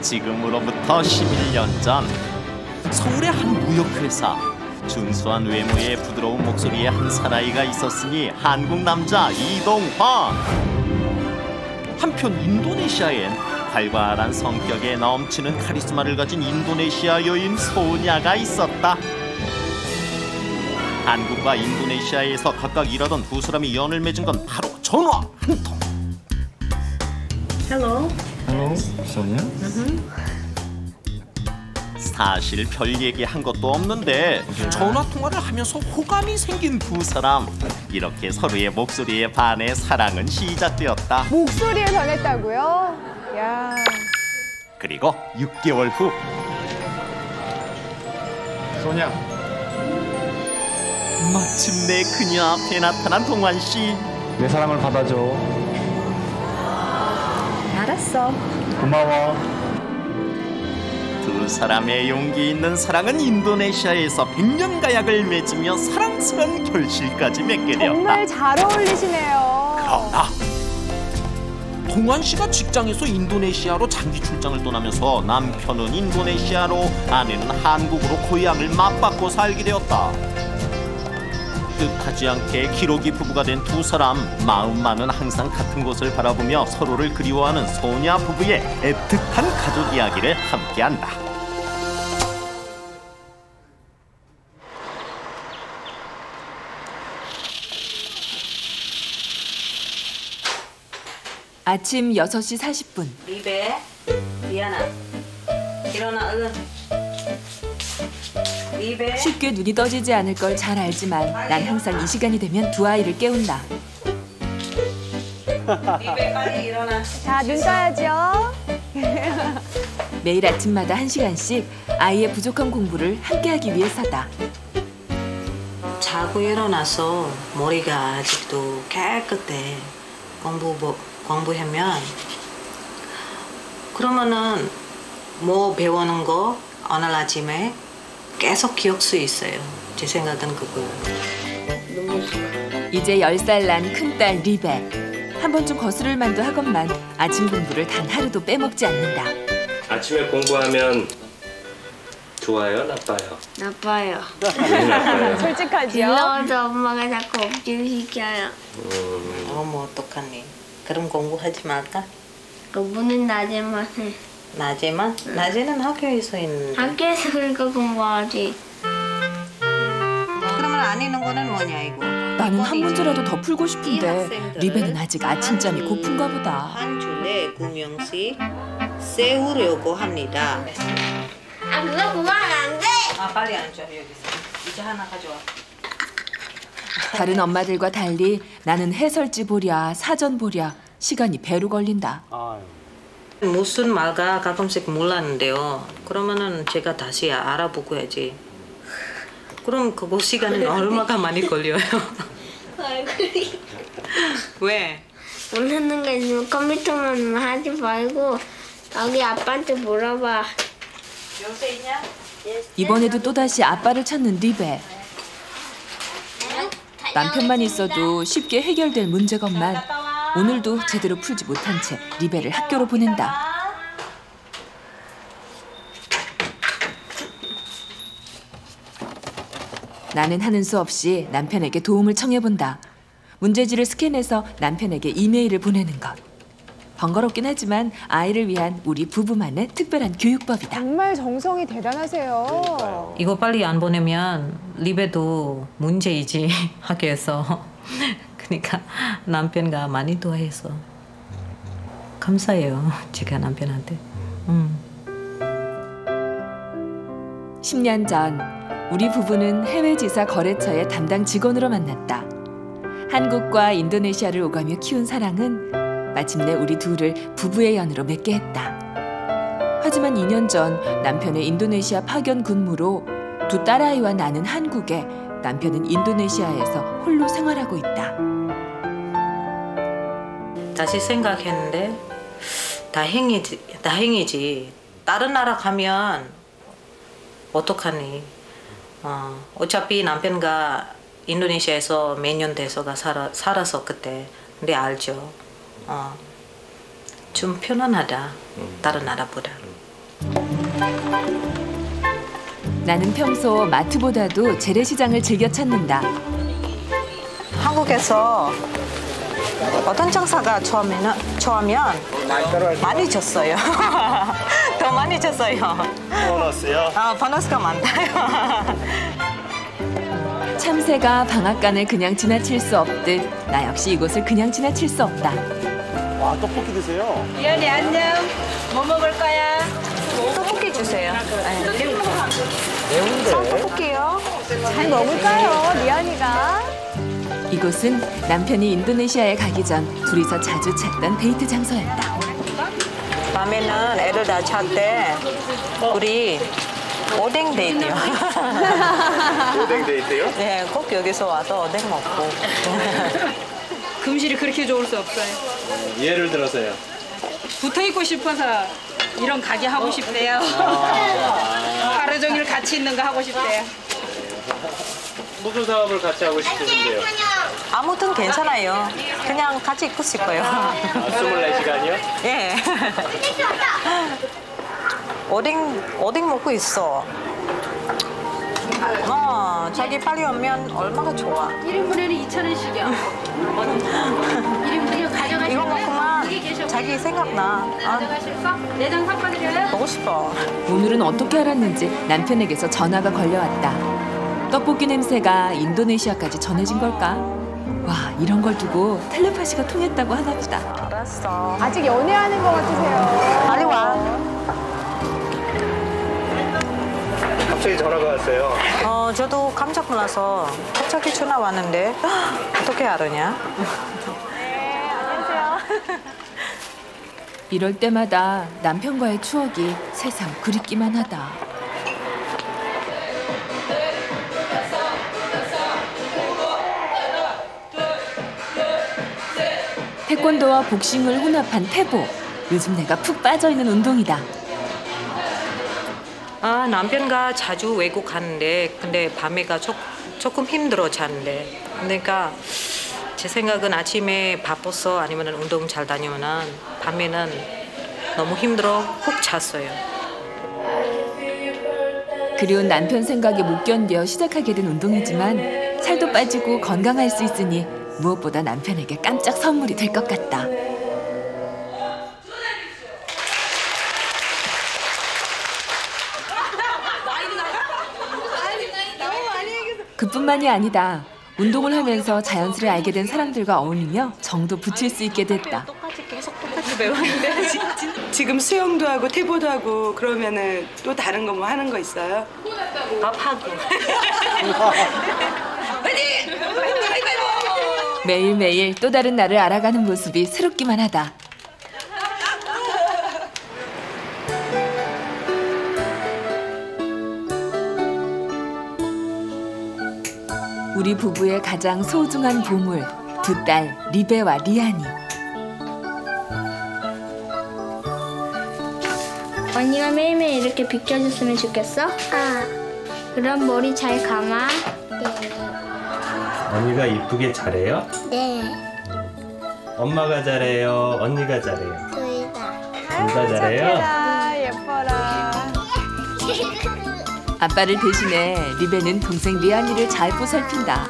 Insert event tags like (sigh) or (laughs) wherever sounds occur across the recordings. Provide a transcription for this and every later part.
지금으로부터 11년 전 서울의 한 무역회사 준수한 외모에 부드러운 목소리의 한 사나이가 있었으니 한국 남자 이동환 한편 인도네시아엔 활발한 성격에 넘치는 카리스마를 가진 인도네시아 여인 소냐가 있었다 한국과 인도네시아에서 각각 일하던 두 사람이 연을 맺은 건 바로 전화 한 통. Hello. Hello, Sonia. 사실 별 얘기 한 것도 없는데 전화 통화를 하면서 호감이 생긴 두 사람. 이렇게 서로의 목소리에 반해 사랑은 시작되었다. 목소리에 반했다고요? 야. 그리고 6개월 후 Sonia. 마침내 그녀 앞에 나타난 동환 씨. 내 사랑을 받아줘. 알았어. 고마워. 두 사람의 용기 있는 사랑은 인도네시아에서 백년 가약을 맺으며 사랑스런 결실까지 맺게 되었다. 정말 잘 어울리시네요. 그러나 동환 씨가 직장에서 인도네시아로 장기 출장을 떠나면서 남편은 인도네시아로 아내는 한국으로 고향을 맞받고 살게 되었다. 뜻하지 않게 기록이 부부가 된 두 사람 마음만은 항상 같은 곳을 바라보며 서로를 그리워하는 소냐 부부의 애틋한 가족 이야기를 함께한다. 아침 6시 40분. 리베. 리아나. 일어나 얼른. 쉽게 눈이 떠지지 않을 걸 잘 알지만 난 항상 이 시간이 되면 두 아이를 깨운다. 자, 눈 떠야죠. (laughs) 매일 아침마다 한시간씩 아이의 부족한 공부를 함께하기 위해서다. 자고 일어나서 머리가 아직도 깨끗해. 공부 뭐, 공부하면 그러면은 뭐 배우는 거 오늘 아침에 계속 기억 수 있어요. 제 생각은 그거예요. 이제 10살 난 큰딸 리베. 한 번쯤 거스를 만도 하건만 아침 공부를 단 하루도 빼먹지 않는다. 아침에 공부하면 좋아요, 나빠요? 나빠요. 왜 나빠요? (laughs) 솔직하지요? 빌려서 엄마가 자꾸 업질시켜요. 어머 어떡하니. 그럼 공부하지 말까? 공부는 낮에만 해. 낮에만? 낮에는 학교에서 있는데. 학교에서 그러니까 공부하지. 그러면 안 있는 거는 뭐냐 이거? 나는 한 문제라도 더 풀고 이 싶은데 리베는 아직 아침잠이 고픈가 보다. 한 줄에 구명씩 세우려고 합니다. 아 그거 보면 안 돼. 아 빨리 앉아 여기서. 이제 하나 가져와. 다른 엄마들과 달리 나는 해설지 보랴 사전 보랴 시간이 배로 걸린다. 무슨 말가 가끔씩 몰랐는데요. 그러면은 제가 다시 알아보고 해야지. 그럼 그거 시간은 얼마가 많이 걸려요? (laughs) 얼굴이 왜? 모르는 거 있으면 컴퓨터만 하지 말고 여기 아빠한테 물어봐. 요새 있냐? 이번에도 또다시 아빠를 찾는 리베. 남편만 있어도 쉽게 해결될 문제건만 오늘도 제대로 풀지 못한 채 리베를 학교로 보낸다. 나는 하는 수 없이 남편에게 도움을 청해본다. 문제지를 스캔해서 남편에게 이메일을 보내는 것. 번거롭긴 하지만 아이를 위한 우리 부부만의 특별한 교육법이다. 정말 정성이 대단하세요. 이거 빨리 안 보내면 리베도 문제이지 (laughs) 학교에서. 그러니까 (laughs) 남편과 많이 도와해서 감사해요. 제가 남편한테. 음. 10년 전 우리 부부는 해외 지사 거래처의 담당 직원으로 만났다. 한국과 인도네시아를 오가며 키운 사랑은 마침내 우리 둘을 부부의 연으로 맺게 했다. 하지만 2년 전 남편의 인도네시아 파견 근무로 두 딸아이와 나는 한국에 남편은 인도네시아에서 홀로 생활하고 있다. 다시 생각했는데 다행이지, 다행이지. 다른 나라 가면 어떡하니? 어, 어차피 남편과 인도네시아에서 몇 년 돼서가 살아, 살아서 그때 근데 알죠. 어, 좀 편안하다. 다른 나라보다. 나는 평소 마트보다도 재래시장을 즐겨 찾는다. 한국에서 어떤 장사가 처음에는 처음면 많이 줬어요. (laughs) 더 많이 줬어요. 보너스요? 아, 보너스가 많다요. (laughs) 참새가 방앗간을 그냥 지나칠 수 없듯 나 역시 이곳을 그냥 지나칠 수 없다. 와 떡볶이 드세요? 미연이 안녕. 뭐 먹을 거야? 떡볶이 주세요. 매운데. 떡볶이요? 잘 먹을까요, 리안이가? 이곳은 남편이 인도네시아에 가기 전 둘이서 자주 찾던 데이트 장소였다. 밤에는 애들 다잘때 우리 오뎅 데이트요. (laughs) 오뎅 데이트요? 네, 꼭 여기서 와서 오뎅 먹고. (laughs) 금실이 그렇게 좋을 수 없어요. 예를 들어서요. 붙어 있고 싶어서 이런 가게 하고 싶대요. 하루 종일 같이 있는 거 하고 싶대요. 무슨 사업을 같이 하고 싶으신데요? 아무튼 괜찮아요. 그냥 같이 있고 싶어요. 아, 24시간이요? 예. 오뎅, 오뎅 먹고 있어. 어, 자기 빨리 오면 얼마나 좋아. 1인분에는 2,000원씩이요. 1인분이요. 가져가실 이거 거예요? 먹고만. 자기 생각나. 아, 가져가실 거? 내장 섞어드려요? 보고 싶어. 오늘은 어떻게 알았는지 남편에게서 전화가 걸려왔다. 떡볶이 냄새가 인도네시아까지 전해진 걸까? 와, 이런 걸 두고 텔레파시가 통했다고 하나 보다. 알았어. 아직 연애하는 것 같으세요. 빨리 와. 갑자기 전화가 왔어요. 어, 저도 깜짝 놀라서 갑자기 전화 왔는데 (gasps) 어떻게 알았냐? 이럴 때마다 남편과의 추억이 세상 그립기만 하다. 태권도와 복싱을 혼합한 태보. 요즘 내가 푹 빠져있는 운동이다. 아, 남편과 자주 외국 가는데 근데 밤에가 조, 조금 힘들어 자는데 그러니까 제 생각은 아침에 바빠서 아니면 운동 잘 다니면은 밤에는 너무 힘들어 푹 잤어요. 그리운 남편 생각에 못 견뎌 시작하게 된 운동이지만 살도 빠지고 건강할 수 있으니 무엇보다 남편에게 깜짝 선물이 될 것 같다. 그뿐만이 아니다. 운동을 하면서 자연스레 알게 된 사람들과 어울리며 정도 붙일 수 있게 됐다. 똑같이 계속 똑같이 배웠는데 지금 수영도 하고 태보도 하고 그러면은 또 다른 거 뭐 하는 거 있어요? 밥하고 (laughs) 매일매일 또 다른 나를 알아가는 모습이 새롭기만 하다. 우리 부부의 가장 소중한 보물 두 딸 리베와 리안이 언니가 매일매일 이렇게 비켜줬으면 좋겠어? 아. 그럼 머리 잘 감아. 언니가 이쁘게 잘해요? 네. 엄마가 잘해요? 언니가 잘해요? 둘 다. 둘 다 잘해요? 착해라, 예뻐라. 아빠를 대신해 리베는 동생 리안이를 잘 보살핀다.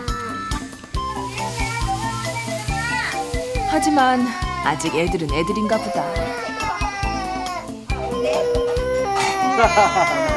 하지만 아직 애들은 애들인가 보다. (laughs)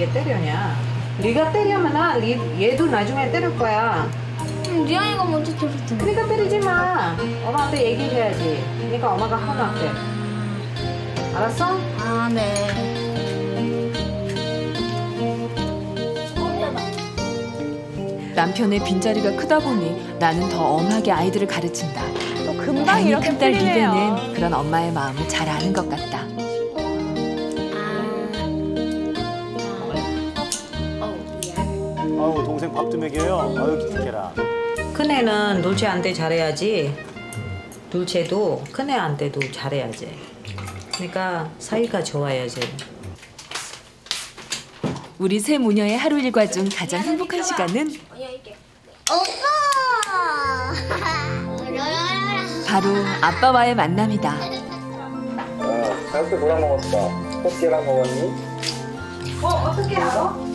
얘 때려냐 네가 때리면 얘도 나중에 때릴 거야 응, 미안이가 먼저 들었잖아. 그러니까 때리지 마. 엄마한테 얘기해야지. 그러니까 엄마가 혼날게. 알았어? 아, 네. 남편의 빈자리가 크다 보니 나는 더 엄하게 아이들을 가르친다. 또 금방 다행히 이렇게 큰딸 풀리네요. 리베는 그런 엄마의 마음을 잘 아는 것 같다. 동생 밥도 먹여요. 아유 기특해라. 큰애는 둘째한테 잘해야지. 둘째도 큰애한테도 잘해야지. 그러니까 사이가 좋아야지. 우리 세 모녀의 하루 일과 중 가장 행복한 시간은 오빠! (laughs) 바로 아빠와의 만남이다. 갈때 뭐랑 먹었어? 토끼랑 먹었니? 꽃게랑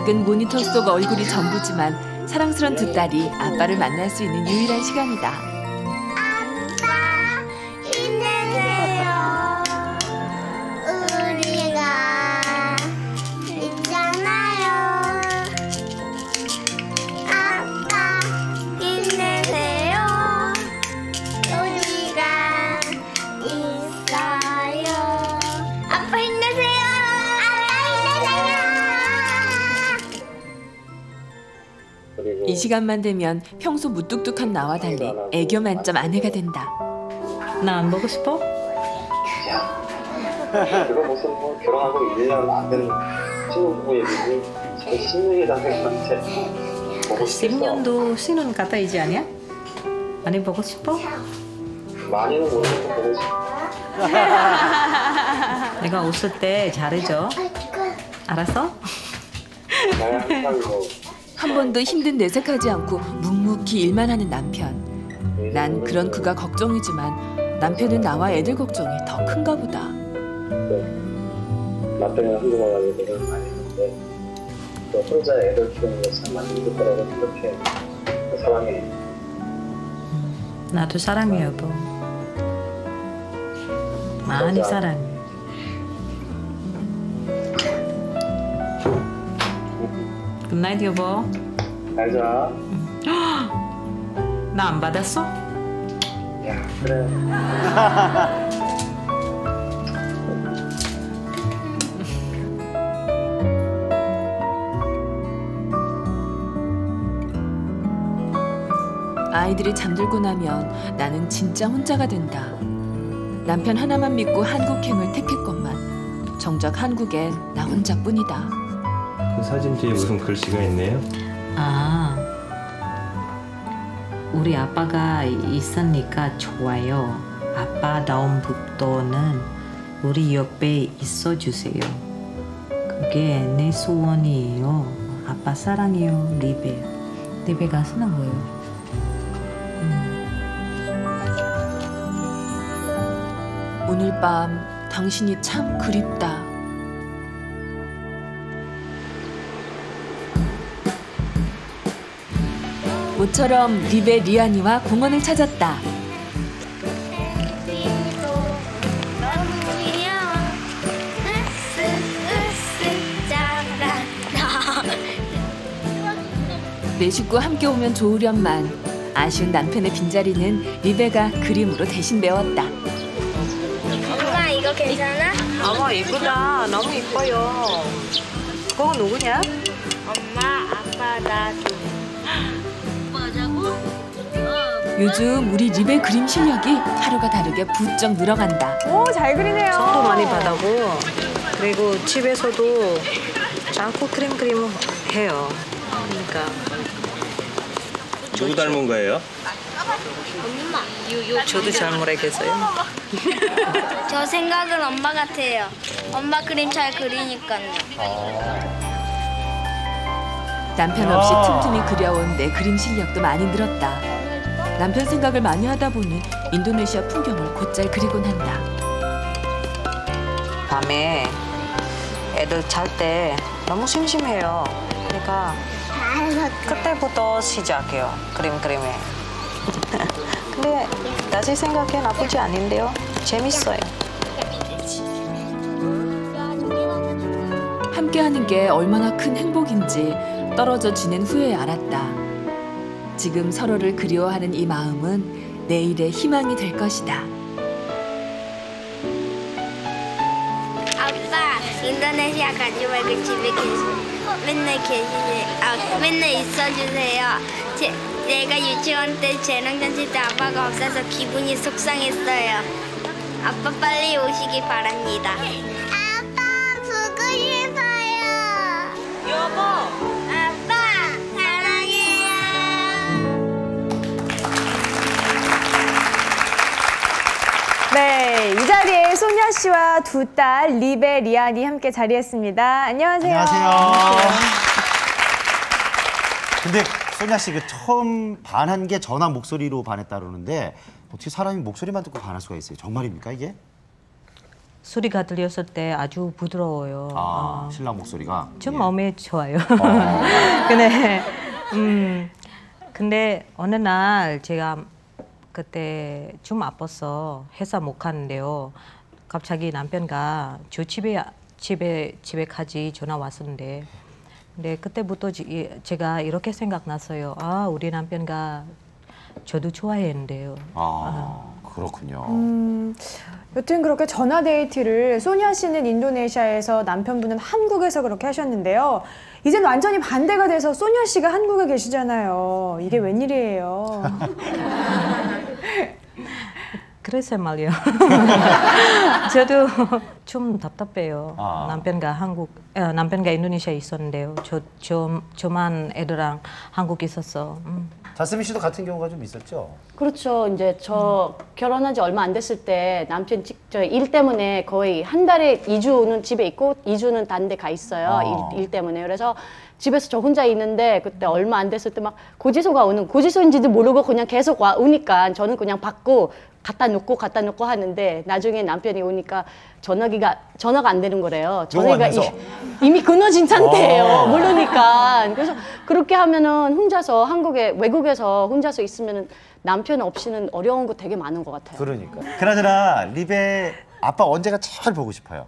작은 모니터 속 얼굴이 전부지만 사랑스런 두 딸이 아빠를 만날 수 있는 유일한 시간이다. 시간만 되면 평소 무뚝뚝한 나와 달리 애교 만점 아내가 된다. 나 안 보고 싶어? 그거 무슨 뭐 결혼하고 1년 안된 신혼부부 얘기지 잘 10년이다 생각한테 보고 싶겠어 10년도 신혼 가까이지 아니야? 아니 보고 싶어? 많이는 모르겠고 보고 싶어 (laughs) 내가 웃을 때 잘해줘. 알았어? 나야 항상 뭐 한 번도 힘든 내색하지 않고 묵묵히 일만 하는 남편. 난 그런 그가 걱정이지만 남편은 나와 애들 걱정이 더 큰가 보다. 나 때문에 한동안 하는 고생 많이 했는데 또 혼자 애들 키우는 거참 많이 힘들 거라고 생각해 사랑해 나도 사랑해 여보. 많이 사랑해. 굿나잇 여보. 잘자 나 안 받았어? 야 그래 (laughs) 아이들이 잠들고 나면 나는 진짜 혼자가 된다. 남편 하나만 믿고 한국행을 택했건만 정작 한국엔 나 혼자뿐이다. 그 사진 뒤에 무슨 글씨가 있네요? 아, 우리 아빠가 있으니까 좋아요. 아빠 다운 북도는 우리 옆에 있어 주세요. 그게 내 소원이에요. 아빠 사랑해요, 리베. 리베가 쓰는 거예요. 오늘 밤 당신이 참 그립다. 모처럼 리베 리안이와 공원을 찾았다. 내 식구 함께 오면 좋으련만 아쉬운 남편의 빈자리는 리베가 그림으로 대신 메웠다. 엄마 이거 괜찮아? 어머, 예쁘다. 너무 예뻐요. 그거 누구냐? 엄마 아빠 나? 요즘 우리 리베 그림 실력이 하루가 다르게 부쩍 늘어간다. 오, 잘 그리네요. 손도 많이 받아고 그리고 집에서도 자꾸 그림 그림 해요. 그러니까 누구 닮은 거예요? 저도 잘 모르겠어요. 저 생각은 엄마 같아요. 엄마 그림 잘 그리니까요. 남편 없이 틈틈이 그려온 내 그림 실력도 많이 늘었다. 남편 생각을 많이 하다 보니 인도네시아 풍경을 곧잘 그리곤 한다. 밤에 애들 잘 때 너무 심심해요. 그러니까 그때부터 시작해요. 그림 그림에. (laughs) 근데 다시 생각해 나쁘지 않은데요. 재밌어요. 함께하는 게 얼마나 큰 행복인지 떨어져 지낸 후에 알았다. 지금 서로를 그리워하는 이 마음은 내일의 희망이 될 것이다. 아빠 인도네시아 가지 말고 집에 계시 맨날 계시세 아 맨날 있어주세요. 제, 내가 유치원 때 재능잔치 때 아빠가 없어서 기분이 속상했어요. 아빠 빨리 오시기 바랍니다. 씨와 두 딸 리베, 리안이 함께 자리했습니다. 안녕하세요. 안녕하세요. 근데 소냐 씨 그 처음 반한 게 전화 목소리로 반했다 그러는데 어떻게 사람이 목소리만 듣고 반할 수가 있어요? 정말입니까 이게? 소리가 들렸을 때 아주 부드러워요. 아, 신랑 목소리가. 좀 마음에 좋아요. (laughs) 근데 음 근데 어느 날 제가 그때 좀 아팠어 회사 못 가는데요. 갑자기 남편과 저 집에 집에 집에까지 전화 왔었는데 근데 그때부터 지- 제가 이렇게 생각났어요. 아 우리 남편과 저도 좋아했는데요. 아, 그렇군요. 음, 여튼 그렇게 전화 데이트를 소냐 씨는 인도네시아에서 남편분은 한국에서 그렇게 하셨는데요. 이젠 완전히 반대가 돼서 소냐 씨가 한국에 계시잖아요. 이게 웬일이에요? (laughs) 그래서 말이요. (laughs) 저도 좀 답답해요. 아. 남편과 한국, 어, 남편과 인도네시아에 있었는데요. 저, 저, 저만 애들랑 한국 있었어. 음. 자스민 씨도 같은 경우가 좀 있었죠? 그렇죠. 이제 저 결혼한 지 얼마 안 됐을 때 남편 직접 일 때문에 거의 한 달에 2주는 집에 있고 2주는 딴데가 있어요. 아. 일, 일 때문에. 그래서 집에서 저 혼자 있는데 그때 얼마 안 됐을 때 막 고지서가 오는 고지서인지도 모르고 그냥 계속 와 오니까 저는 그냥 받고 갖다 놓고 갖다 놓고 하는데 나중에 남편이 오니까 전화기가 전화가 안 되는 거래요. 전화기가 이- 이미 끊어진 상태예요. 아. 모르니까. 그래서 그렇게 하면은 혼자서 한국에 외국에서 혼자서 있으면은 남편 없이는 어려운 거 되게 많은 것 같아요. 그러니까. 그나저나 리베 아빠 언제가 제일 보고 싶어요?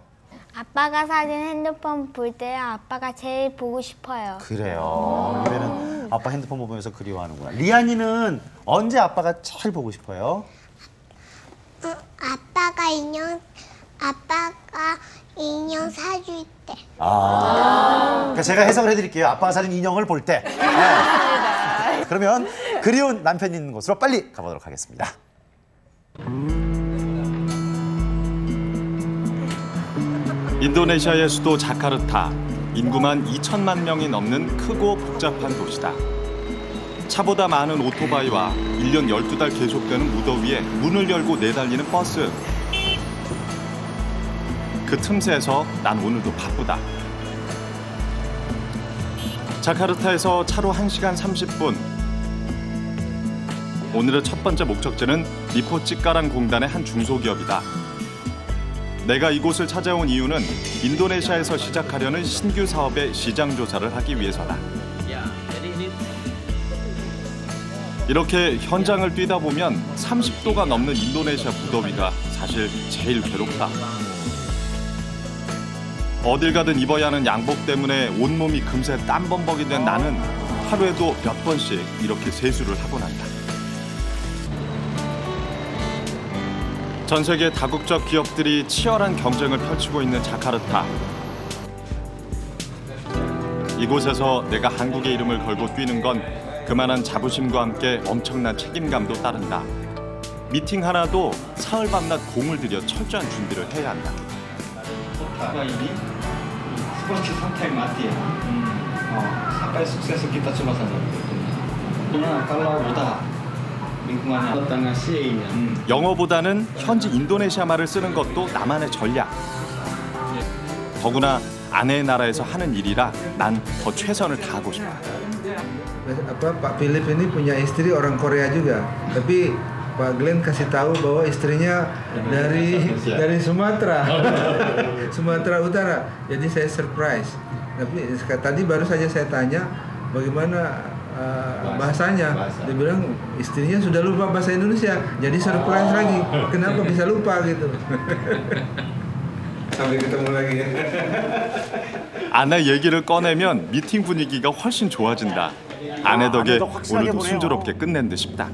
아빠가 사진 핸드폰 볼때 아빠가 제일 보고 싶어요. 그래요. 리베는 아빠 핸드폰 보면서 그리워하는구나. 리안이는 언제 아빠가 제일 보고 싶어요? 아빠가 인형 아빠가 인형 사줄 때. 아. 그러니까 제가 해석을 해드릴게요. 아빠가 사준 인형을 볼 때. 네. 그러면 그리운 남편이 있는 곳으로 빨리 가보도록 하겠습니다. 인도네시아의 수도 자카르타 인구만 2천만 명이 넘는 크고 복잡한 도시다. 차보다 많은 오토바이와 1년 12달 계속되는 무더위에 문을 열고 내달리는 버스. 그 틈새에서 난 오늘도 바쁘다. 자카르타에서 차로 1시간 30분. 오늘의 첫 번째 목적지는 리포 찌까랑 공단의 한 중소기업이다. 내가 이곳을 찾아온 이유는 인도네시아에서 시작하려는 신규 사업의 시장 조사를 하기 위해서다. 이렇게 현장을 뛰다 보면 30도가 넘는 인도네시아 무더위가 사실 제일 괴롭다. 어딜 가든 입어야 하는 양복 때문에 온몸이 금세 땀범벅이 된 나는 하루에도 몇 번씩 이렇게 세수를 하곤 한다. 전 세계 다국적 기업들이 치열한 경쟁을 펼치고 있는 자카르타. 이곳에서 내가 한국의 이름을 걸고 뛰는 건 그만한 자부심과 함께 엄청난 책임감도 따른다. 미팅 하나도 사흘 밤낮 공을 들여 철저한 준비를 해야 한다. Seperti santai mati ya. Oh, sampai sukses kita coba saja. Nah, kalau udah lingkungannya tanah Asia-nya. 영어보다는 현지 인도네시아 말을 쓰는 것도 나만의 전략. 더구나 아내의 나라에서 하는 일이라 난 더 최선을 다하고 싶다. apa Pak Philip ini punya istri orang Korea juga tapi Pak Glenn kasih tahu bahwa istrinya dari dari Sumatera (laughs) Sumatera Utara jadi saya surprise tapi sek- tadi baru saja saya tanya bagaimana uh, bahasanya dia bilang istrinya sudah lupa bahasa Indonesia jadi surprise lagi kenapa bisa lupa gitu (laughs) sampai ketemu lagi ya 아내 얘기를 꺼내면 미팅 분위기가 훨씬 좋아진다. 아내 덕에 오늘도. 순조롭게 끝낸 듯 싶다.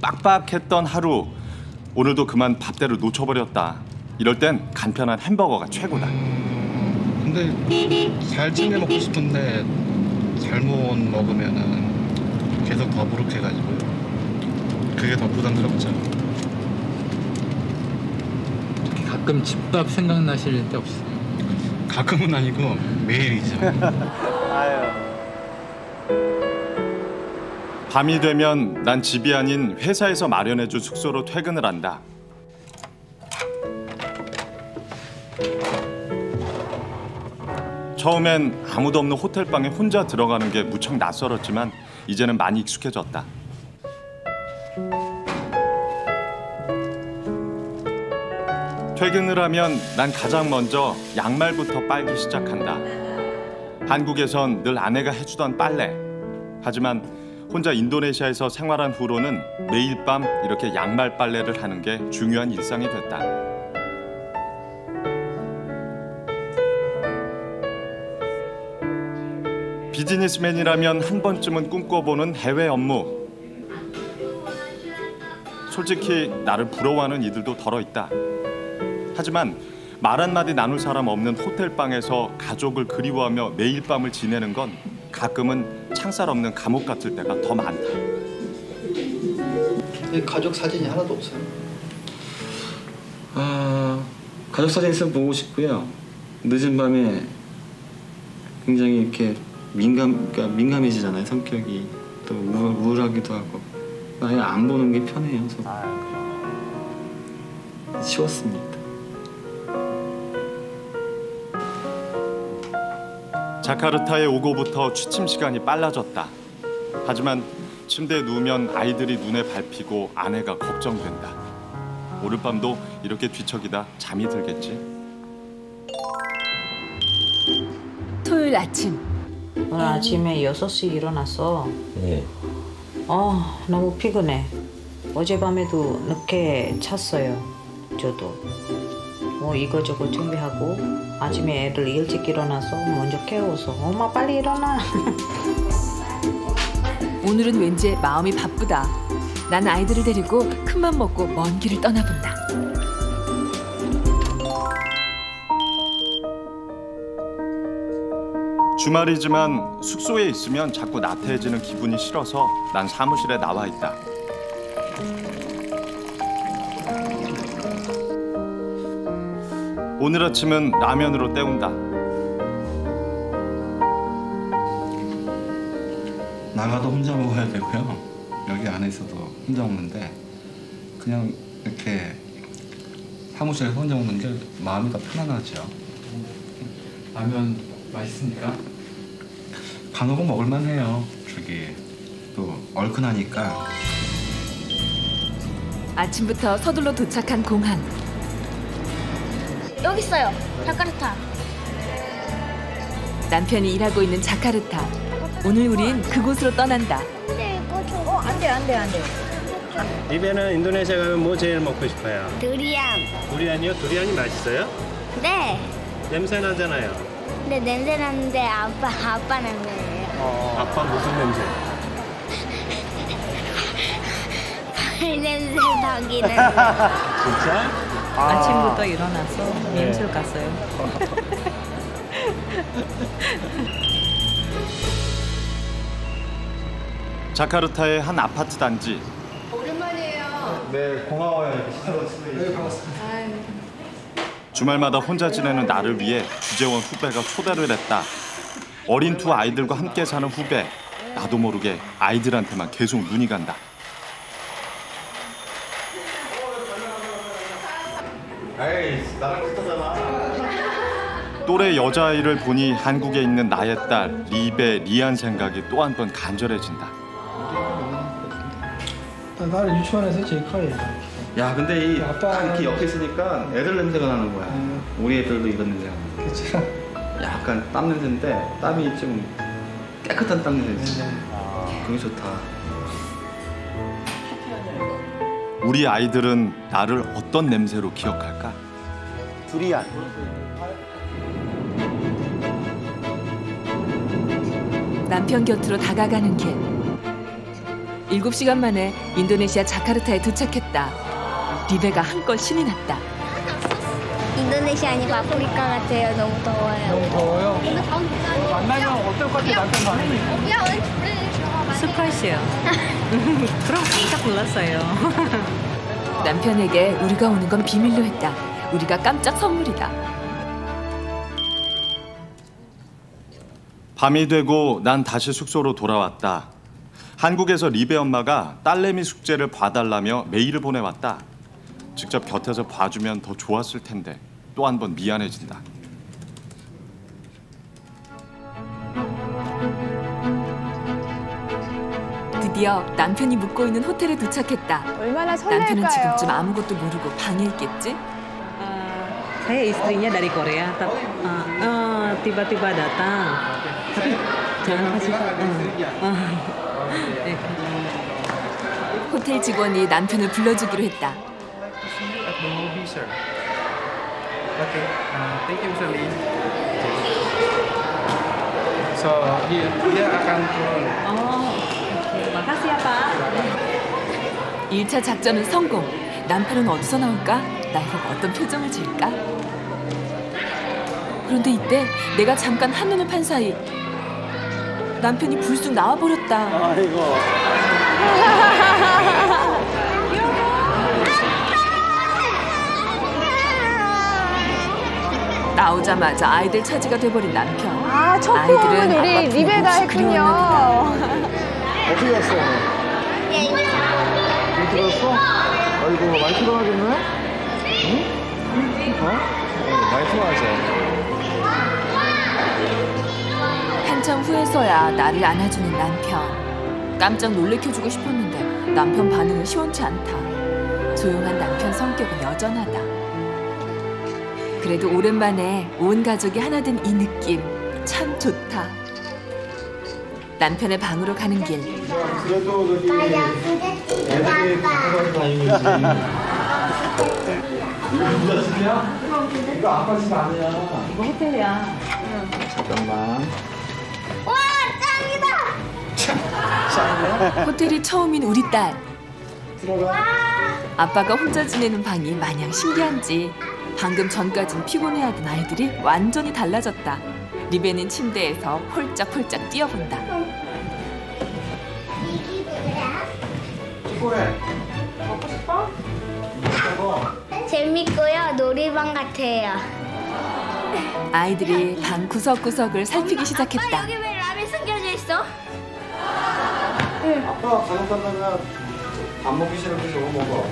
빡빡했던 하루 오늘도 그만 밥대로 놓쳐버렸다. 이럴 땐 간편한 햄버거가 최고다. 근데 잘 챙겨 먹고 싶은데 잘못 먹으면은 계속 더부룩해가지고요. 그게 더 부담스럽죠. 가끔 집밥 생각나실 때 없어요? 가끔은 아니고 매일이죠. (laughs) 밤이 되면 난 집이 아닌 회사에서 마련해준 숙소로 퇴근을 한다. 처음엔 아무도 없는 호텔 방에 혼자 들어가는 게 무척 낯설었지만 이제는 많이 익숙해졌다. 퇴근을 하면 난 가장 먼저 양말부터 빨기 시작한다. 한국에선 늘 아내가 해주던 빨래. 하지만 혼자 인도네시아에서 생활한 후로는 매일 밤 이렇게 양말 빨래를 하는 게 중요한 일상이 됐다. 비즈니스맨이라면 한 번쯤은 꿈꿔보는 해외 업무. 솔직히 나를 부러워하는 이들도 덜어 있다. 하지만 말 한마디 나눌 사람 없는 호텔방에서 가족을 그리워하며 매일 밤을 지내는 건 가끔은 창살 없는 감옥 같을 때가 더 많다. 가족 사진이 하나도 없어요. 아 가족 사진 있으면 보고 싶고요. 늦은 밤에 굉장히 이렇게 민감 그러니까 민감해지잖아요 성격이 또 우울, 우울하기도 하고 아예 안 보는 게 편해요. 그래서 쉬웠습니다. 자카르타에 오고부터 취침 시간이 빨라졌다. 하지만 침대에 누우면 아이들이 눈에 밟히고 아내가 걱정된다. 오늘 밤도 이렇게 뒤척이다 잠이 들겠지. 토요일 아침 오늘 아침에 6시 일어나서 네. 어, 너무 피곤해. 어젯밤에도 늦게 잤어요. 저도. 뭐 이거저거 준비하고 아침에 애들 일찍 일어나서 먼저 깨워서 엄마 빨리 일어나. (laughs) 오늘은 왠지 마음이 바쁘다. 난 아이들을 데리고 큰맘 먹고 먼 길을 떠나본다. 주말이지만 숙소에 있으면 자꾸 나태해지는 기분이 싫어서 난 사무실에 나와 있다. 오늘 아침은 라면으로 때운다. 나가도 혼자 먹어야 되고요. 여기 안에서도 혼자 먹는데 그냥 이렇게 사무실에서 혼자 먹는 게 마음이 더 편안하죠. 라면 맛있습니까? 간혹은 먹을만해요. 저기 또 얼큰하니까 아침부터 서둘러 도착한 공항. 여기 있어요. 자카르타. 남편이 일하고 있는 자카르타. 오늘 우린 그곳으로 떠난다. 어, 안 돼, 안 돼, 안 돼. 리베는 인도네시아 가면 뭐 제일 먹고 싶어요? 두리안. 두리안이요? 두리안이 맛있어요? 네. 냄새 나잖아요. 근데 냄새 나는데 아빠, 아빠 냄새예요. 아빠 무슨 냄새? (laughs) 발 냄새, 닭이 냄새. (laughs) 진짜? 아 침부터 일어나서 네. 미용실 갔어요. (laughs) 자카르타의 한 아파트 단지. 오랜만이에요. 네 고마워요. 네 반갑습니다. 주말마다 혼자 지내는 나를 위해 주재원 후배가 초대를 했다. 어린 두 아이들과 함께 사는 후배. 나도 모르게 아이들한테만 계속 눈이 간다. 에이 나랑 비슷하잖아. 또래 여자아이를 보니 한국에 있는 나의 딸 리베 리안 생각이 또 한 번 간절해진다. 나는 유치원에서 제일 커요. 야 근데 이 아빠 이렇게 옆에 있으니까 애들 냄새가 나는 거야. 우리 애들도 이런 냄새가 나. 그렇죠. 약간 땀 냄새인데 땀이 좀 깨끗한 땀 냄새. 그게 좋다. 우리 아이들은 나를 어떤 냄새로 기억할까? 두리안. 남편 곁으로 다가가는 길. 일곱 시간 만에 인도네시아 자카르타에 도착했다. 리베가 한껏 신이 났다. 인도네시아 아니고 아프리카 같아요. 너무 더워요. 너무 더워요? 만나면 어떨 것 같아 남편 반응이? spicy 없어요. (laughs) 그럼 깜짝 놀랐어요. (laughs) 남편에게 우리가 오는 건 비밀로 했다. 우리가 깜짝 선물이다. 밤이 되고 난 다시 숙소로 돌아왔다. 한국에서 리베 엄마가 딸내미 숙제를 봐달라며 메일을 보내왔다. 직접 곁에서 봐주면 더 좋았을 텐데 또 한 번 미안해진다. 드디어 남편이 묵고 있는 호텔에 도착했다. 얼마나 남편은 설렐까요? 지금쯤 아무것도 모르고 방에 있겠지? Saya istrinya dari Korea, tapi uh, uh, tiba-tiba datang. Tapi jangan kasih tahu. Uh, uh. Eh, 호텔 직원이 남편을 불러주기로 했다. At the lobby, sir. Okay. Uh, thank you, Mr. Lee. So, dia, dia akan turun. Oh, oke. Makasih ya, Pak. 1차 작전은 성공. 남편은 어디서 나올까? 날 보고 어떤 표정을 지을까? 그런데 이때 내가 잠깐 한눈을 판 사이 남편이 불쑥 나와버렸다. 아이고. 나오자마자 아이들 차지가 돼버린 남편. 아, 첫 아이들은 포옹은 우리 리베가 했군요. 어떻게 갔어? 못 들었어? 아이고, 많이 피곤하겠네? 응? 어? 어, 많이 피곤하지? 한참 후에서야 나를 안아주는 남편. 깜짝 놀래켜주고 싶었는데 남편 반응은 시원치 않다. 조용한 남편 성격은 여전하다. 그래도 오랜만에 온 가족이 하나 된 이 느낌 참 좋다. 남편의 방으로 가는 길. 그래도 저기 애들이 가서 다행이지. 이거 누가 집이야? 이거 아빠 집 아니야. 이거 호텔이야. 잠깐만. 와 짱이다. 호텔이 처음인 우리 딸. 들어가. 아빠가 혼자 지내는 방이 마냥 신기한지 방금 전까진 피곤해하던 아이들이 완전히 달라졌다. 리베는 침대에서 홀짝홀짝 뛰어본다. 피곤해. 재밌고요. 놀이방 같아요. 아이들이 방 구석구석을 살피기 시작했다. 여기 왜 라면 숨겨져 있어? 아빠 방금 갔다가 밥 먹기 싫으면 저거 먹어.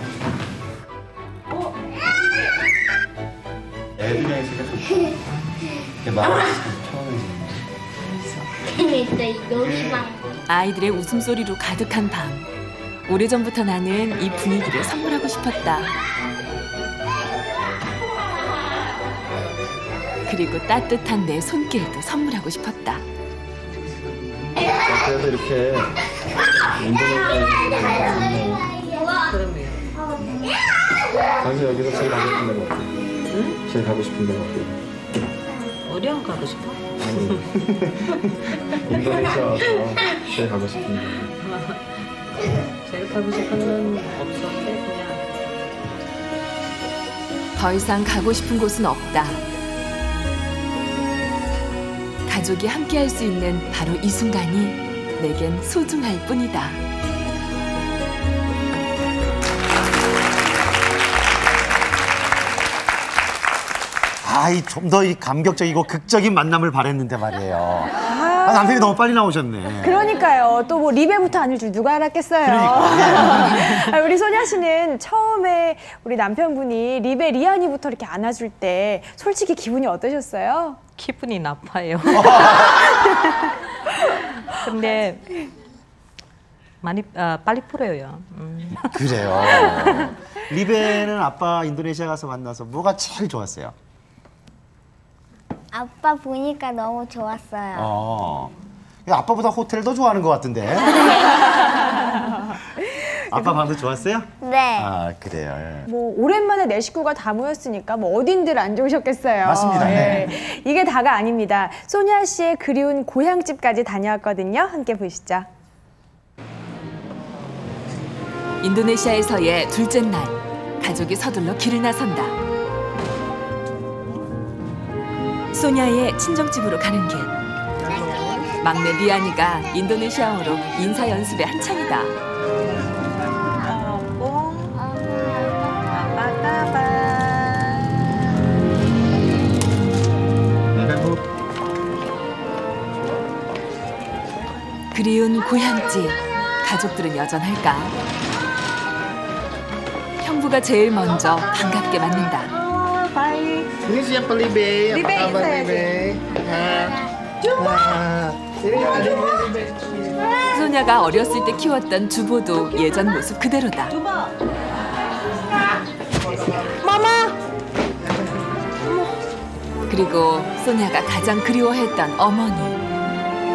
애들이랑 있으니까 좋다. 이게 마음이 편해지. 재밌다. 이 놀이방. 아이들의 웃음소리로 가득한 방. 오래전부터 나는 이 분위기를 선물하고 싶었다. 그리고 따뜻한 내 손길도 선물하고 싶었다. 그래도 이렇게 운동을. 당신 여기서 제일 가고 싶은 데가 어디? 제일 가고 싶은 데가 어디? 어디 안 가고 싶어? 인도네시아 와서 제일 가고 싶은 데. (laughs) 제일 가고 싶은 건 없었는데 그냥 더 이상 가고 싶은 곳은 없다. 가족이 함께 할 수 있는 바로 이 순간이 내겐 소중할 뿐이다. 아이 좀 더 이 감격적이고 극적인 만남을 바랬는데 말이에요. 아, 남편이 너무 빨리 나오셨네. 그러니까요. 또 뭐 리베부터 아닐 줄 누가 알았겠어요. 그러니까. (laughs) 아, 우리 소냐 씨는 처음에 우리 남편분이 리베 리안이부터 이렇게 안아줄 때 솔직히 기분이 어떠셨어요? 기분이 나빠요. (laughs) 근데 많이 아, 빨리 풀어요. 음. 그래요. (laughs) 리베는 아빠 인도네시아 가서 만나서 뭐가 제일 좋았어요? 아빠 보니까 너무 좋았어요. 어. 아빠보다 호텔을 더 좋아하는 것 같은데. (laughs) 아빠 방도 좋았어요? 네. 아 그래요. 예. 뭐 오랜만에 내 식구가 다 모였으니까 뭐 어딘들 안 좋으셨겠어요. 맞습니다. 예. 네. 이게 다가 아닙니다. 소냐 씨의 그리운 고향집까지 다녀왔거든요. 함께 보시죠. 인도네시아에서의 둘째 날, 가족이 서둘러 길을 나선다. 소냐의 친정집으로 가는 길. 막내 리안이가 인도네시아어로 인사 연습에 한창이다. 그리운 고향집 가족들은 여전할까? 형부가 제일 먼저 반갑게 맞는다. Ini siapa Libe? Libe, Apa kabar saya Libe? Ah. Ini ada Libe. 소냐가 어렸을 때 키웠던 주보도 예전 모습 그대로다. 마마! 그리고 소냐가 가장 그리워했던 어머니.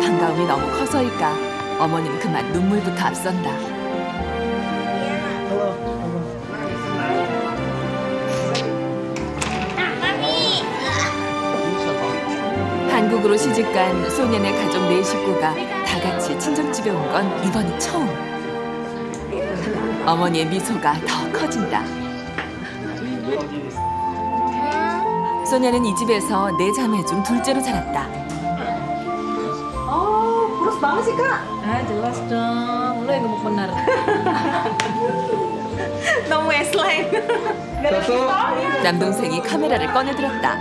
반가움이 너무 커서일까 어머님 그만 눈물부터 앞선다. 한국으로 시집간 소년의 가족 네 식구가 다 같이 친정집에 온 건 이번이 처음. 어머니의 미소가 더 커진다. 소녀는 이 집에서 네 자매 중 둘째로 자랐다. Banget sih kak? Ah jelas dong, lo yang gemuk benar. 너무 slime. 남동생이 카메라를 꺼내들었다.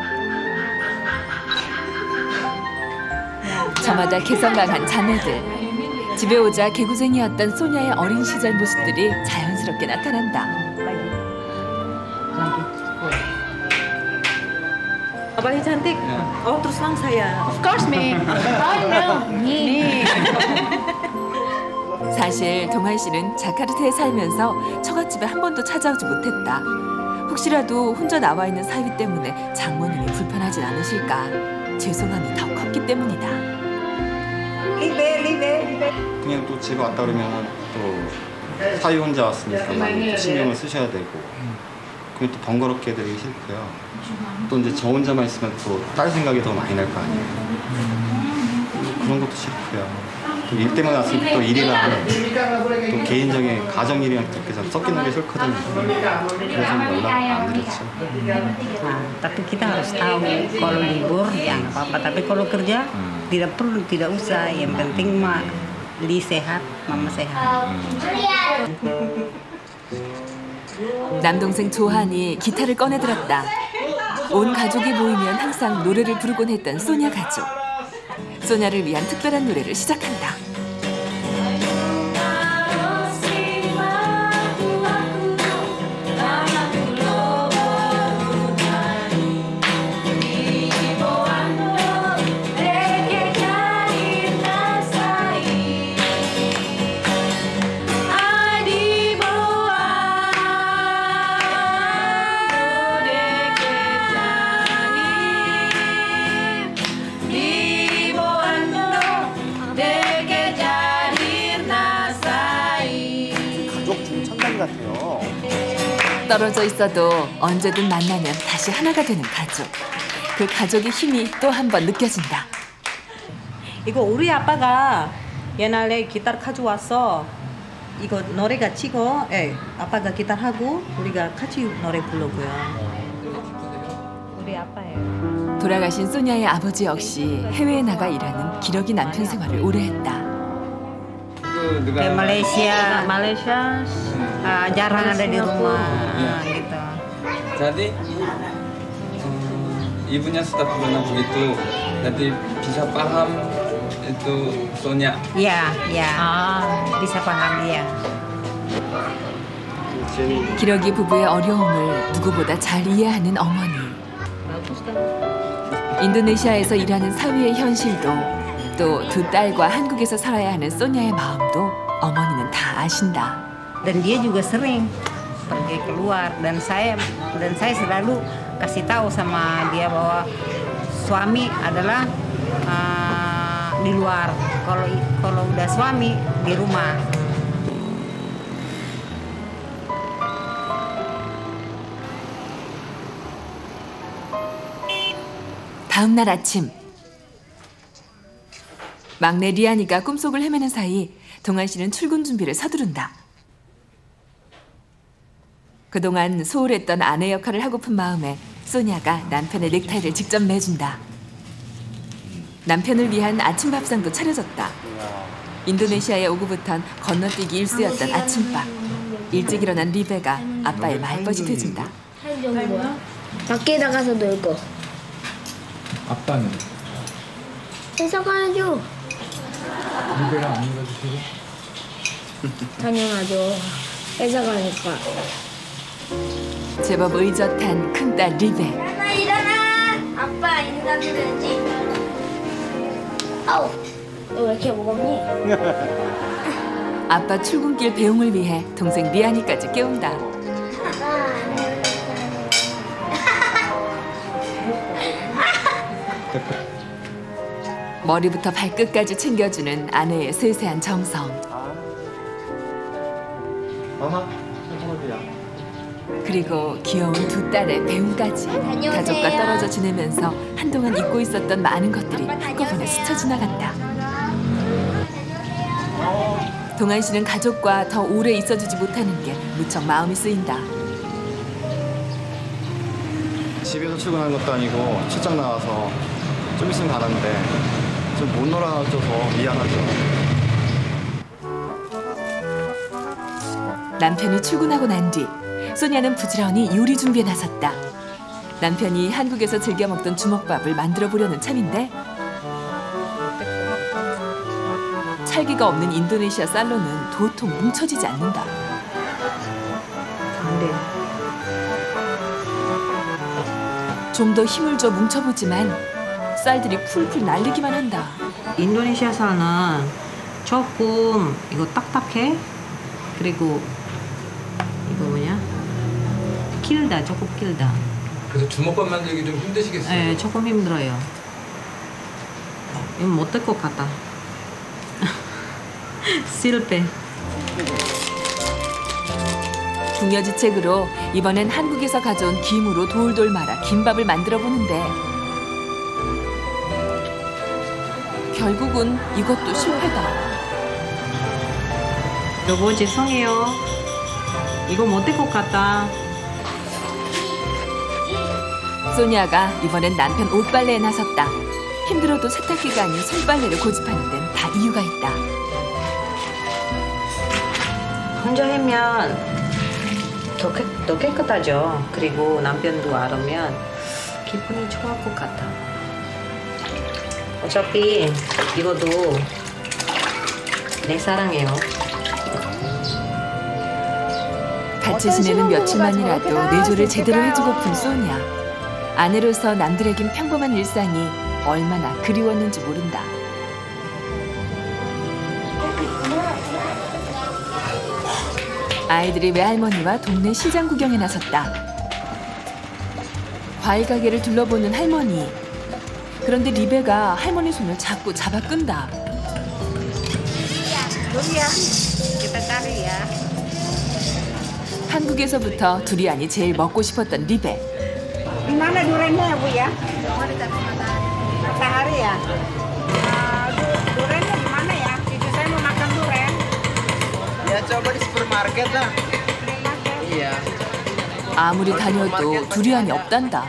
저마다 개성 강한 자매들. 집에 오자 개구쟁이였던 소녀의 어린 시절 모습들이 자연스럽게 나타난다. Paling cantik. Oh terus terang saya. Of course me. Oh no. Me. 사실 동환 씨는 자카르타에 살면서 처갓집에 한 번도 찾아오지 못했다. 혹시라도 혼자 나와 있는 사위 때문에 장모님이 불편하진 않으실까. 죄송함이 더 컸기 때문이다. 리베 리베 리베. 그냥 또 집에 왔다 그러면 또 사위 혼자 왔으니까 많이 또 신경을 쓰셔야 되고 그게 또 번거롭게 해드리기 싫고요. 또 이제 저 혼자만 있으면 또딸 생각이 더 많이 날 거 아니에요. 그런 것도 싫고요. 또일 때문에 왔으니까 또 일이랑 또 개인적인 가정 일이랑 이렇게 좀 섞이는 게 싫거든요. 그래서 연락 안 드렸죠. Nah, tapi kita harus tahu kalau libur ya nggak apa-apa. Tapi kalau kerja tidak perlu, tidak usah. Yang penting mah Li sehat, mama sehat. 남동생 조한이 기타를 꺼내들었다. 온 가족이 모이면 항상 노래를 부르곤 했던 소냐 가족. 소냐를 위한 특별한 노래를 시작한다. 떨어져 있어도 언제든 만나면 다시 하나가 되는 가족. 그 가족의 힘이 또 한 번 느껴진다. 이거 우리 아빠가 옛날에 기타를 가져왔어. 이거 노래가 치고, 예, 아빠가 기타 하고 우리가 같이 노래 부르고요. 우리 아빠예요. 돌아가신 소냐의 아버지 역시 해외에 나가 일하는 기러기 남편 생활을 오래 했다. Ke Malaysia, Malaysia ah, jarang ada di rumah ah, gitu. Jadi hmm, ibunya sudah pernah begitu, jadi bisa paham itu Sonya. Iya, iya. bisa paham ya. 기러기 부부의 어려움을 누구보다 잘 이해하는 어머니. 인도네시아에서 일하는 사위의 현실도 또 두 딸과 한국에서 살아야 하는 소냐의 마음도 어머니는 다 아신다. Dan dia juga sering pergi keluar dan saya dan saya selalu kasih tahu sama dia bahwa suami adalah ah, di luar. Kalau kalau udah suami di rumah. 다음 날 아침 막내 리안이가 꿈속을 헤매는 사이 동안 씨는 출근 준비를 서두른다. 그동안 소홀했던 아내 역할을 하고픈 마음에 소냐가 남편의 넥타이를 직접 매준다. 남편을 위한 아침 밥상도 차려졌다. 인도네시아에 오고부턴 건너뛰기 일쑤였던 아침밥. 일찍 일어난 리베가 아빠의 말벗이 정도야? 밖에 나가서 놀고. 아빠는 회사 가야죠. 리베랑 안 읽어주시고 당연하죠. 회사 가니까. 제법 의젓한 큰딸 리베. 일어나 일어나. 아빠 인사드려야지. 아우. 너왜 이렇게 무겁니? 아빠 출근길 배웅을 위해 동생 리안이까지 깨운다. 머리부터 발끝까지 챙겨주는 아내의 세세한 정성. 어디야? 그리고 귀여운 두 딸의 배움까지 다녀오세요. 가족과 떨어져 지내면서 한동안 잊고 있었던 많은 것들이 한꺼번에 스쳐 지나간다. 동안 씨는 가족과 더 오래 있어주지 못하는 게 무척 마음이 쓰인다. 집에서 출근하는 것도 아니고 출장 나와서 좀 있으면 가는데 좀 못 놀아줘서 미안하죠. 남편이 출근하고 난 뒤 소니아는 부지런히 요리 준비에 나섰다. 남편이 한국에서 즐겨 먹던 주먹밥을 만들어 보려는 참인데 찰기가 없는 인도네시아 쌀로는 도통 뭉쳐지지 않는다. 좀 더 힘을 줘 뭉쳐보지만 쌀들이 풀풀 날리기만 한다. 인도네시아 쌀은 조금 이거 딱딱해. 그리고? 길다, 조금 길다. 그래서 주먹밥 만들기 좀 힘드시겠어요? 네, 조금 힘들어요. 이건 못될 것 같다. (laughs) 실패. 궁여지책으로 이번엔 한국에서 가져온 김으로 돌돌 말아 김밥을 만들어 보는데 결국은 이것도 실패다. 여보 죄송해요. 이거 못될 것 같다. 소니아가 이번엔 남편 옷빨래에 나섰다. 힘들어도 세탁기가 아닌 손빨래를 고집하는 데는 다 이유가 있다. 혼자 하면 더, 깨, 더 깨끗하죠. 그리고 남편도 알으면 기분이 좋을 것 같아. 어차피 이것도 내 사랑이에요. 같이 지내는 며칠만이라도 내조를 제대로 해주고픈 소니아. 아내로서 남들에겐 평범한 일상이 얼마나 그리웠는지 모른다. 아이들이 외할머니와 동네 시장 구경에 나섰다. 과일 가게를 둘러보는 할머니. 그런데 리베가 할머니 손을 자꾸 잡아 끈다. 한국에서부터 두리안이 제일 먹고 싶었던 리베. Di mana duriannya ya Bu ya? Matahari ya? Ah, du- duriannya di mana ya? Cucu saya mau makan durian. Ya coba di supermarket lah. Iya. 아무리 다녀도 두리안이 없단다.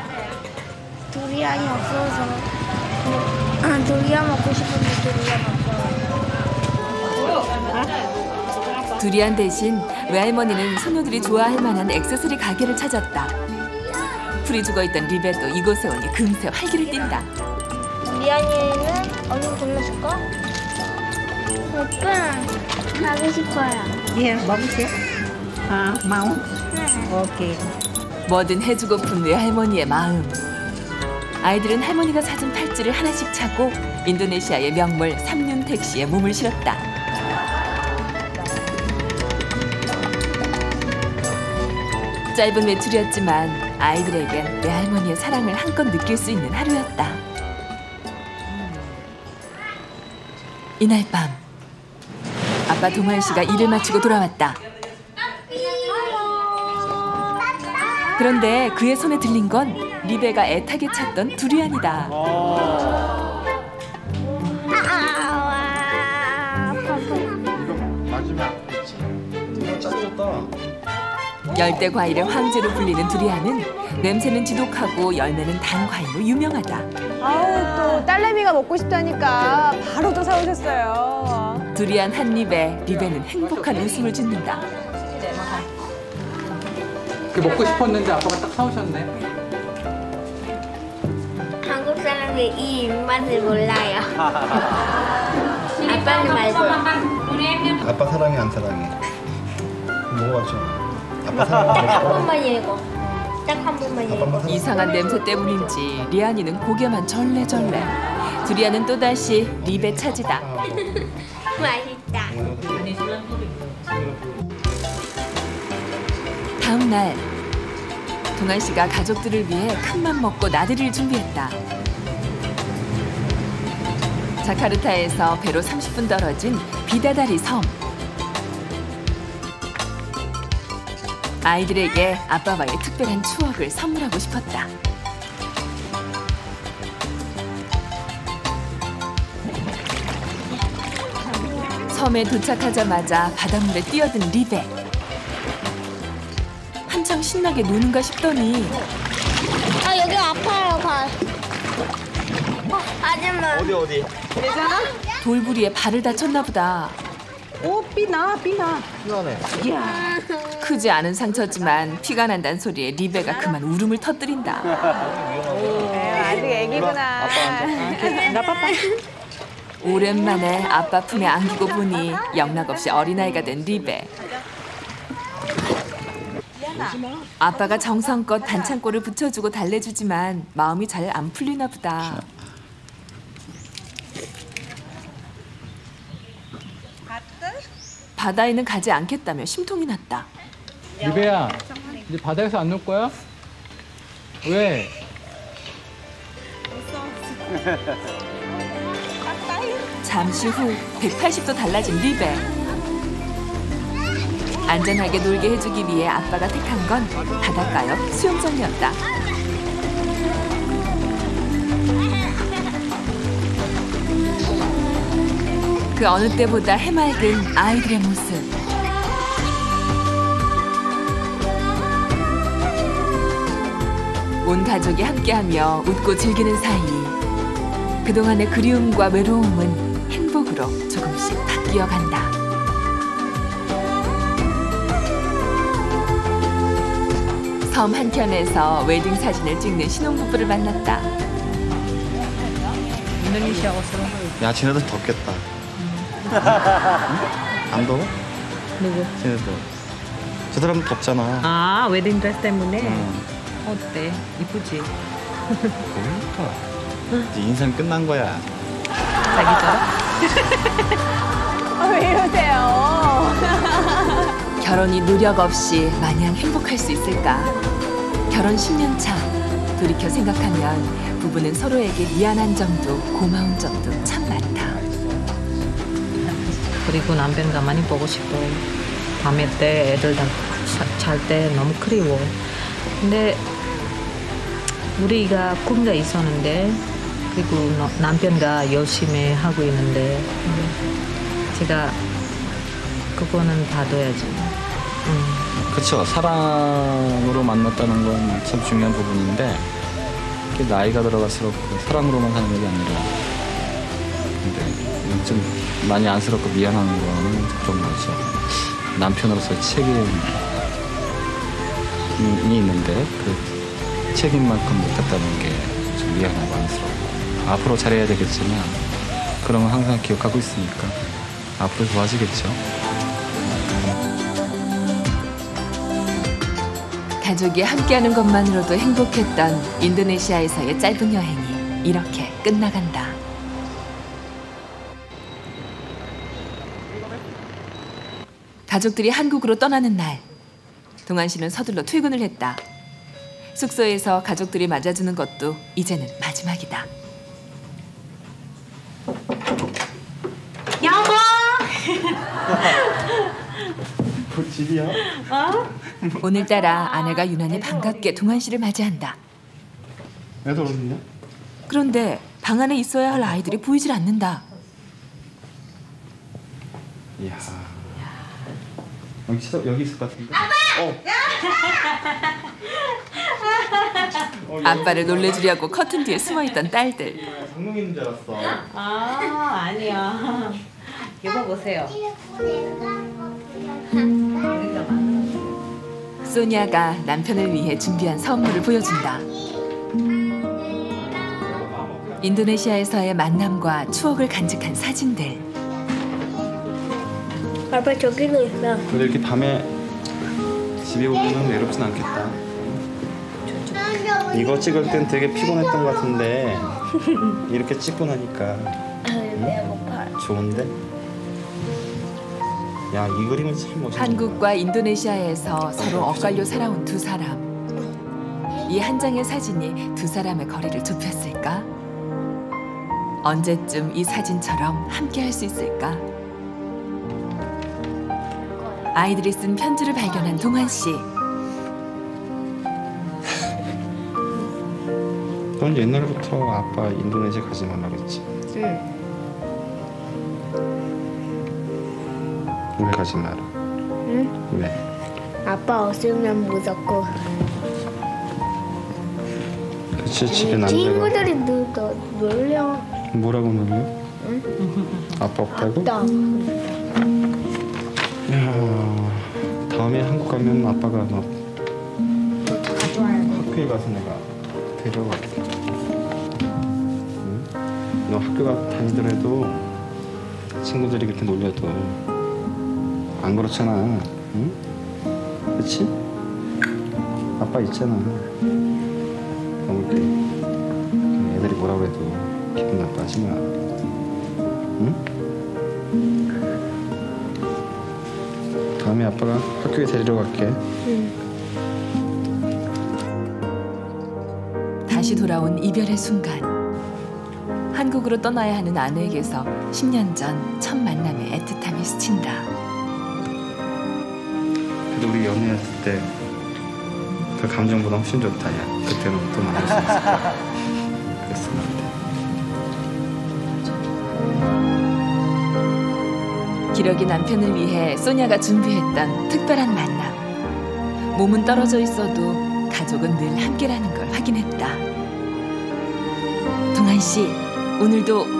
두리안이 없어서. 아, 두리안 먹고 싶은데 두리안 없어요. 두리안 대신 외할머니는 소녀들이 좋아할 만한 액세서리 가게를 찾았다. 풀이 죽어있던 리베도 이곳에 오니 금세 활기를 띈다. 리안이는 얼른 골라줄까? 오빠, 가고 싶어요. Iya, bagus ya. Ah, mau? Oke. 뭐든 해주고픈 외할머니의 마음. 아이들은 할머니가 사준 팔찌를 하나씩 차고 인도네시아의 명물 삼륜 택시에 몸을 실었다. 짧은 외출이었지만 아이들에겐 외할머니의 사랑을 한껏 느낄 수 있는 하루였다. 이날 밤 아빠 동환 씨가 일을 마치고 돌아왔다. 그런데 그의 손에 들린 건 리베가 애타게 찾던 두리안이다. 열대 과일의 황제로 불리는 두리안은 냄새는 지독하고 열매는 단 과일로 유명하다. 아우 또 딸내미가 먹고 싶다니까 바로 또 사오셨어요. 두리안 한 입에 리베는 행복한 웃음을 짓는다. 그 먹고 싶었는데 아빠가 딱 사오셨네. 한국 사람들 이 입맛을 몰라요. (laughs) 아빠는 말고. 아빠 사랑해 안 사랑해? 먹어봤죠. 한 번만 읽어. 딱한 번만 읽어. 이상한 냄새 때문인지 리안이는 고개만 절레절레. 두리안은 또다시 리베 차지다. (laughs) 맛있다. 다음 날 동안 씨가 가족들을 위해 큰맘 먹고 나들이를 준비했다. 자카르타에서 배로 30분 떨어진 비다다리 섬. 아이들에게 아빠와의 특별한 추억을 선물하고 싶었다. 섬에 도착하자마자 바닷물에 뛰어든 리베. 한창 신나게 노는가 싶더니 아 여기 아파요 발. 어, 아줌마. 어디 어디? 괜찮아? 돌부리에 발을 다쳤나 보다. 오 삐나 삐나. 피나네. 이야. 크지 않은 상처지만 피가 난다는 소리에 리베가 그만 울음을 터뜨린다. 네, 아직 애기구나. 오랜만에 아빠 품에 안기고 보니 영락없이 어린아이가 된 리베. 아빠가 정성껏 반창고를 붙여주고 달래주지만 마음이 잘 안 풀리나 보다. 바다에는 가지 않겠다며 심통이 났다. 리베야, 이제 바다에서 안 놀 거야? 왜? 잠시 후 180도 달라진 리베. 안전하게 놀게 해주기 위해 아빠가 택한 건 바닷가 옆 수영장이었다. 그 어느 때보다 해맑은 아이들의 모습. 온 가족이 함께하며 웃고 즐기는 사이 그동안의 그리움과 외로움은 행복으로 조금씩 바뀌어 간다. 섬 한켠에서 웨딩 사진을 찍는 신혼부부를 만났다. 인도네시아. 야, 쟤네들 덥겠다. (laughs) 응? 안 더워? 누구? 쟤네들. 저 사람 덥잖아. 아 웨딩 드레스 때문에 응. 어때? 이쁘지? 그러니까. 이제 인생 끝난 거야. 자기처럼? 아, 왜 이러세요? 결혼이 노력 없이 마냥 행복할 수 있을까? 결혼 10년 차 돌이켜 생각하면 부부는 서로에게 미안한 점도 고마운 점도 참 많다. 그리고 남편 가만히 보고 싶어. 밤에 때 애들 다 잘 때 너무 그리워. 근데 우리가 꿈가 있었는데 그리고 너- 남편과 열심히 하고 있는데 제가 그거는 봐둬야지. 음. 그쵸 사랑으로 만났다는 건 참 중요한 부분인데 나이가 들어갈수록 그 사랑으로만 하는 게 아니라 근데 좀 많이 안쓰럽고 미안한 거는 그런 거죠 남편으로서의 책임이 있는데 그 책임만큼 못했다는 게 좀 미안하고 안쓰럽고 앞으로 잘해야 되겠지만 그런 건 항상 기억하고 있으니까 앞으로 좋아지겠죠 가족이 함께하는 것만으로도 행복했던 인도네시아에서의 짧은 여행이 이렇게 끝나간다. 가족들이 한국으로 떠나는 날, 동안 씨는 서둘러 퇴근을 했다. 숙소에서 가족들이 맞아주는 것도 이제는 마지막이다. 여보. 그 (laughs) 집이야? 어? 오늘따라 아내가 유난히 반갑게 동안 씨를 맞이한다. 애들 어딨냐? 그런데 방 안에 있어야 할 아이들이 보이질 않는다. 이야. 여기 있어 여기 있을 것 같은데. 아빠. 어. (laughs) 아빠를 놀래주려고 커튼 뒤에 숨어있던 딸들. 장롱인 줄 알았어. 아 아니야. 이거 보세요. 소니아가 남편을 위해 준비한 선물을 보여준다. 인도네시아에서의 만남과 추억을 간직한 사진들. 아빠 저기도 있어. 근데 이렇게 밤에 집에 오면 외롭진 않겠다. 이거 찍을 땐 되게 피곤했던 것 같은데 이렇게 찍고 나니까 배고파. 좋은데? 야 이 그림은 참 멋있다. 한국과 인도네시아에서 서로 엇갈려 살아온 두 사람. 이 한 장의 사진이 두 사람의 거리를 좁혔을까? 언제쯤 이 사진처럼 함께 할 수 있을까? 아이들이 쓴 편지를 발견한 동환 씨. 넌 옛날부터 아빠 인도네시아 가지 말라 그랬지. 응. 왜 가지 마라? 응? 왜? 아빠 없으면 무섭고. 그치 집에 남자가 친구들이 놀 놀려. 뭐라고 놀려? 응? 아빠 없다고? 나. 야 다음에 한국 가면 아빠가 돼. 학교에 가서 내가 데려갈게. 응? 너 학교 가 다니더라도 친구들이 그렇게 놀려도 안 그렇잖아. 응? 그렇지? 아빠 있잖아. 너무 이렇게 애들이 뭐라고 해도 기분 나빠하지 마. 아빠가 학교에 데리러 갈게. 다시 돌아온 이별의 순간. 한국으로 떠나야 하는 아내에게서 10년 전 첫 만남의 애틋함이 스친다. 그래도 우리 연애했을 때 그 감정보다 훨씬 좋다 야 그때는 또 만날 수 있을 거야 나한 기러기 남편을 위해 소냐가 준비했던 특별한 만남. 몸은 떨어져 있어도 가족은 늘 함께라는 걸 확인했다. 동한 씨, 오늘도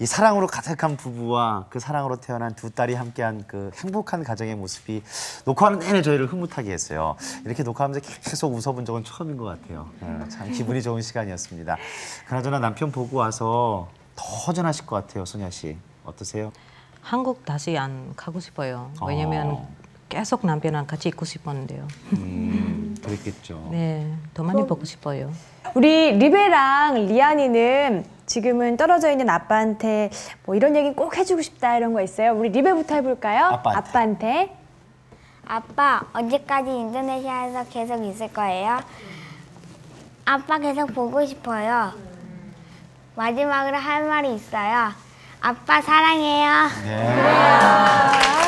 이 사랑으로 가득한 부부와 그 사랑으로 태어난 두 딸이 함께한 그 행복한 가정의 모습이 녹화하는 내내 저희를 흐뭇하게 했어요. 이렇게 녹화하면서 계속 웃어본 적은 처음인 것 같아요. 네, 참 기분이 좋은 시간이었습니다. 그나저나 남편 보고 와서 더 허전하실 것 같아요, 소냐 씨. 어떠세요? 한국 다시 안 가고 싶어요. 왜냐면 어. 계속 남편이랑 같이 있고 싶었는데요. 음, 그랬겠죠. 네, 더 많이 보고 싶어요. 우리 리베랑 리안이는 지금은 떨어져 있는 아빠한테 뭐 이런 얘기 꼭 해주고 싶다 이런 거 있어요? 우리 리베부터 해볼까요? 아빠한테. 아빠한테. 아빠 언제까지 인도네시아에서 계속 있을 거예요? 아빠 계속 보고 싶어요. 마지막으로 할 말이 있어요. 아빠 사랑해요. 네.